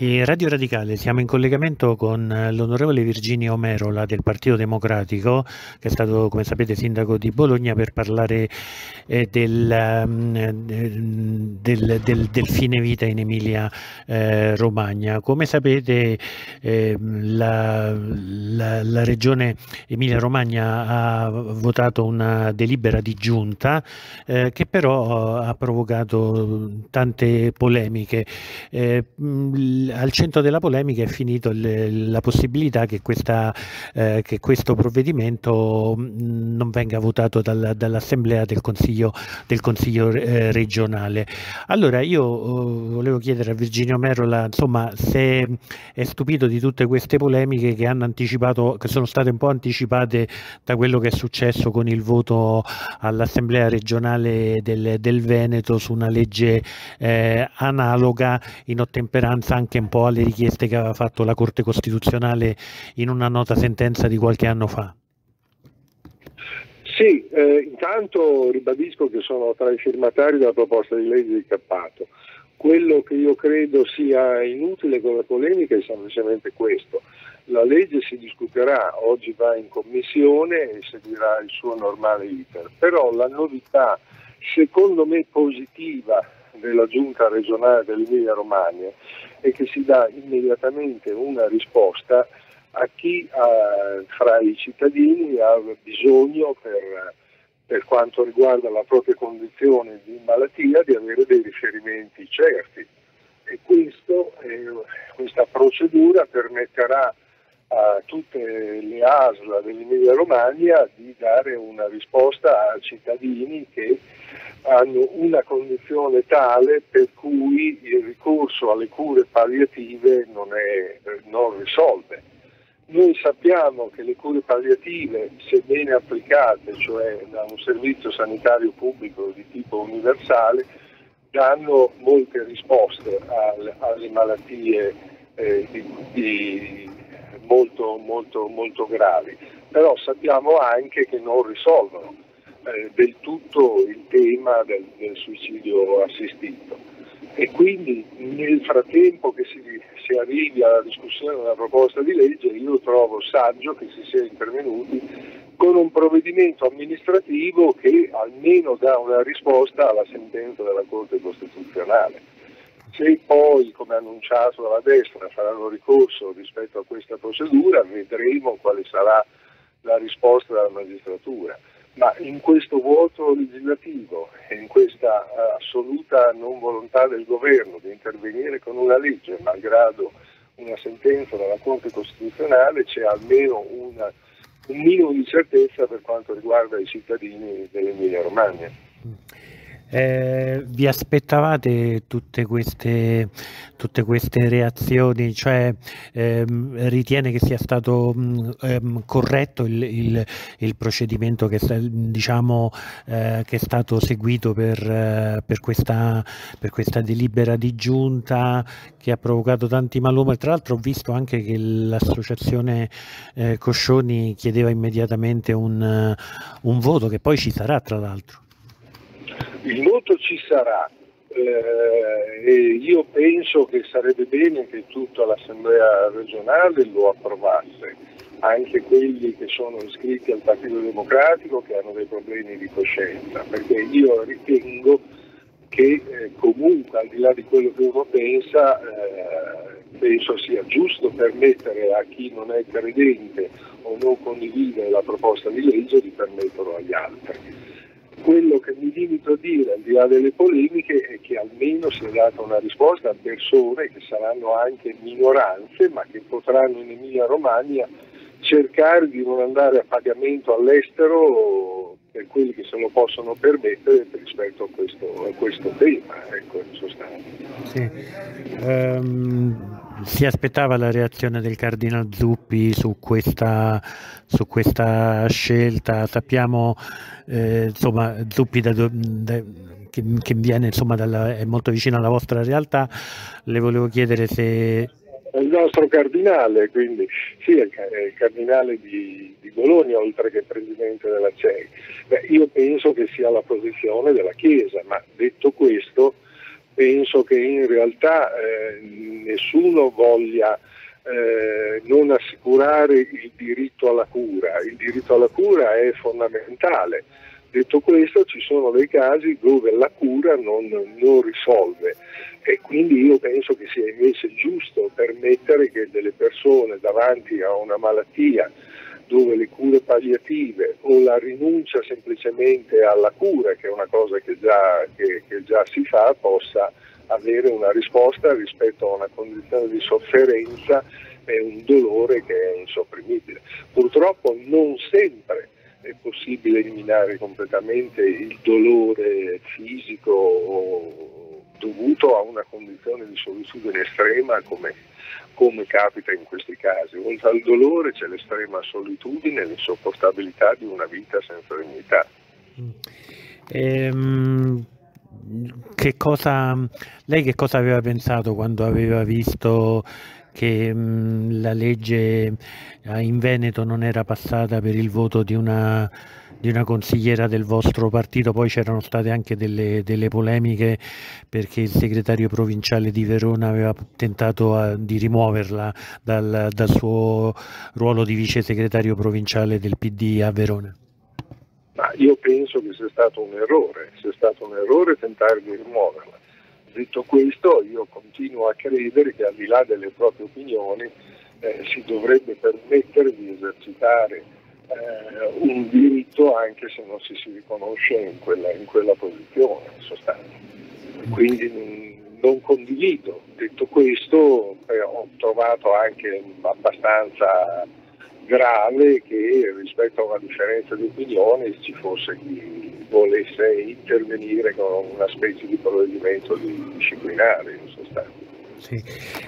In Radio Radicale siamo in collegamento con eh, l'onorevole Virginio Merola del Partito Democratico, che è stato, come sapete, sindaco di Bologna, per parlare eh, del, um, del, del, del, fine vita in Emilia eh, Romagna. Come sapete eh, la, la, la, regione Emilia Romagna ha votato una delibera di giunta eh, che però ha provocato tante polemiche eh, al centro della polemica è finito la possibilità che, questa, eh, che, questo provvedimento mm, non venga votato dal, dall'Assemblea del Consiglio, del consiglio eh, regionale. Allora io oh, volevo chiedere a Virginio Merola insomma, se è stupito di tutte queste polemiche che, hanno anticipato, che sono state un po' anticipate da quello che è successo con il voto all'Assemblea regionale del, del Veneto su una legge eh, analoga in ottemperanza anche un po' alle richieste che aveva fatto la Corte Costituzionale in una nota sentenza di qualche anno fa? Sì, eh, intanto ribadisco che sono tra i firmatari della proposta di legge di Cappato. Quello che io credo sia inutile la polemica è semplicemente questo. La legge si discuterà, oggi va in commissione e seguirà il suo normale iter, però la novità secondo me positiva della giunta regionale dell'Emilia Romagna e che si dà immediatamente una risposta a chi eh, fra i cittadini ha bisogno per, per, quanto riguarda la propria condizione di malattia di avere dei riferimenti certi. E questo, eh, questa procedura permetterà a tutte le ASLA dell'Emilia Romagna di dare una risposta a cittadini che hanno una condizione tale per cui il ricorso alle cure palliative non, è, non risolve. Noi sappiamo che le cure palliative, se bene applicate, cioè da un servizio sanitario pubblico di tipo universale, danno molte risposte alle malattie eh, di, di molto, molto, molto gravi, però sappiamo anche che non risolvono eh, del tutto il tema del, del, suicidio assistito. E quindi nel frattempo che si, si arrivi alla discussione della proposta di legge io trovo saggio che si sia intervenuti con un provvedimento amministrativo che almeno dà una risposta alla sentenza della Corte Costituzionale. Se poi, come annunciato dalla destra, faranno ricorso rispetto a questa procedura, vedremo quale sarà la risposta della magistratura ma in questo vuoto legislativo e in questa uh, assoluta non volontà del governo di intervenire con una legge, malgrado una sentenza dalla Corte Costituzionale, c'è almeno una, un minimo di certezza per quanto riguarda i cittadini dell'Emilia Romagna. Eh, vi aspettavate tutte queste, tutte queste reazioni? Cioè, ehm, ritiene che sia stato mh, ehm, corretto il, il, il, procedimento che, diciamo, eh, che, è stato seguito per, eh, per, questa, per, questa, delibera di giunta che ha provocato tanti malumori? Tra l'altro ho visto anche che l'associazione eh, Coscioni chiedeva immediatamente un, un voto che poi ci sarà tra l'altro. Il voto ci sarà eh, e io penso che sarebbe bene che tutta l'Assemblea regionale lo approvasse, anche quelli che sono iscritti al Partito Democratico che hanno dei problemi di coscienza, perché io ritengo che eh, comunque al di là di quello che uno pensa, eh, penso sia giusto permettere a chi non è credente o non condivide la proposta di legge di permetterlo agli altri. Quello che mi limito a dire, al di là delle polemiche, è che almeno sia data una risposta a persone che saranno anche minoranze, ma che potranno in Emilia Romagna cercare di non andare a pagamento all'estero per quelli che se lo possono permettere rispetto a questo, a questo tema, ecco, in sostanza. Sì. Um si aspettava la reazione del Cardinal Zuppi su questa, su questa scelta? Sappiamo, eh, insomma, Zuppi da, da, che, che, viene insomma, dalla, è molto vicino alla vostra realtà, le volevo chiedere se... Il nostro cardinale, quindi sì, è il cardinale di, di Bologna oltre che presidente della CEI. Beh, io penso che sia la posizione della Chiesa, ma detto questo penso che in realtà eh, nessuno voglia eh, non assicurare il diritto alla cura. Il diritto alla cura è fondamentale. Detto questo, ci sono dei casi dove la cura non, non risolve e quindi io penso che sia invece giusto permettere che delle persone davanti a una malattia dove le cure palliative o la rinuncia semplicemente alla cura, che è una cosa che già, che, che già si fa, possa avere una risposta rispetto a una condizione di sofferenza e un dolore che è insopprimibile. Purtroppo non sempre è possibile eliminare completamente il dolore fisico dovuto a una condizione di solitudine estrema come come capita in questi casi. Oltre al dolore c'è l'estrema solitudine e l'insopportabilità di una vita senza dignità. Ehm, che cosa, lei che cosa aveva pensato quando aveva visto che mh, la legge eh, in Veneto non era passata per il voto di una di una consigliera del vostro partito, poi c'erano state anche delle, delle, polemiche perché il segretario provinciale di Verona aveva tentato a, di rimuoverla dal, dal suo ruolo di vice segretario provinciale del PD a Verona. Ma io penso che sia stato un errore, sia stato un errore tentare di rimuoverla. Detto questo, io continuo a credere che al di là delle proprie opinioni eh, si dovrebbe permettere di esercitare eh, un diritto anche se non si si riconosce in quella, in quella posizione in sostanza. Quindi non condivido. Detto questo eh, ho trovato anche abbastanza grave che rispetto a una differenza di opinione ci fosse chi volesse intervenire con una specie di provvedimento disciplinare. Sì.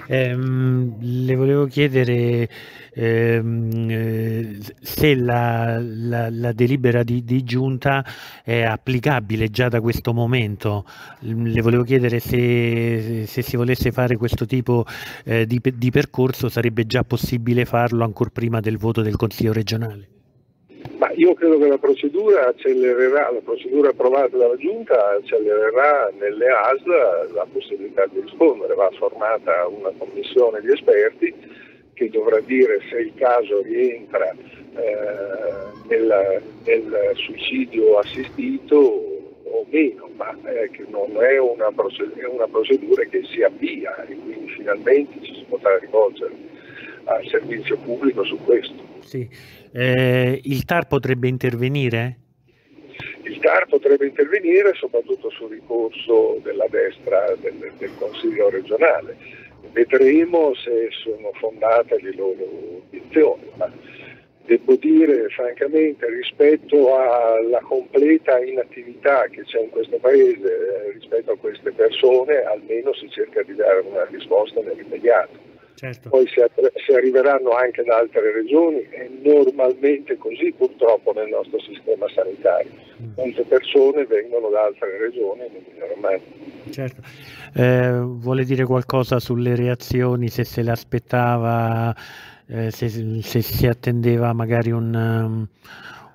Ehm, le volevo chiedere ehm, eh, se la, la, la delibera di, di, giunta è applicabile già da questo momento. Le volevo chiedere se, se si volesse fare questo tipo eh, di, di percorso sarebbe già possibile farlo ancora prima del voto del Consiglio regionale. Io credo che la procedura accelererà, la procedura approvata dalla Giunta accelererà nelle ASL la possibilità di rispondere, va formata una commissione di esperti che dovrà dire se il caso rientra eh, nel, nel, suicidio assistito o meno, ma eh, che non è una, è una procedura che si avvia e quindi finalmente ci si potrà rivolgere al servizio pubblico su questo. Sì. Eh, il TAR potrebbe intervenire? Il TAR potrebbe intervenire soprattutto sul ricorso della destra del, del Consiglio regionale. Vedremo se sono fondate le loro obiezioni, ma devo dire francamente rispetto alla completa inattività che c'è in questo paese eh, rispetto a queste persone, almeno si cerca di dare una risposta nell'immediato. Certo. Poi si, si, arriveranno anche da altre regioni, è normalmente così purtroppo nel nostro sistema sanitario. Mm. Molte persone vengono da altre regioni in Emilia Romagna. Certo. Eh, vuole dire qualcosa sulle reazioni, se se le aspettava, eh, se, se, si attendeva magari un, um,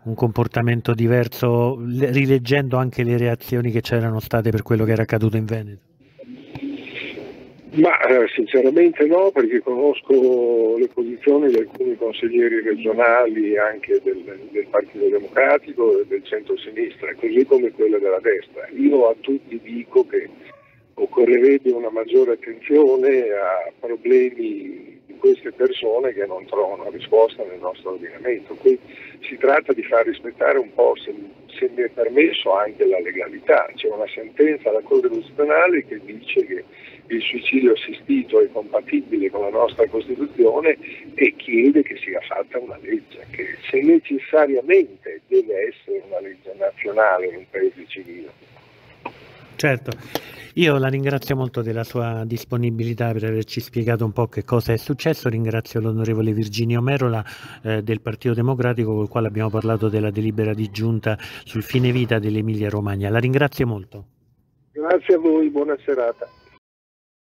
un comportamento diverso, rileggendo anche le reazioni che c'erano state per quello che era accaduto in Veneto? Ma eh, sinceramente no, perché conosco le posizioni di alcuni consiglieri regionali anche del, del Partito Democratico e del centro-sinistra, così come quelle della destra. Io a tutti dico che occorrerebbe una maggiore attenzione a problemi queste persone che non trovano risposta nel nostro ordinamento. Qui si tratta di far rispettare un po', se, se mi è permesso, anche la legalità. C'è una sentenza alla Corte Costituzionale che dice che il suicidio assistito è compatibile con la nostra Costituzione e chiede che sia fatta una legge, che se necessariamente deve essere una legge nazionale in un paese civile. Certo, io la ringrazio molto della sua disponibilità per averci spiegato un po' che cosa è successo, ringrazio l'onorevole Virginio Merola eh, del Partito Democratico con il quale abbiamo parlato della delibera di giunta sul fine vita dell'Emilia Romagna, la ringrazio molto. Grazie a voi, buona serata.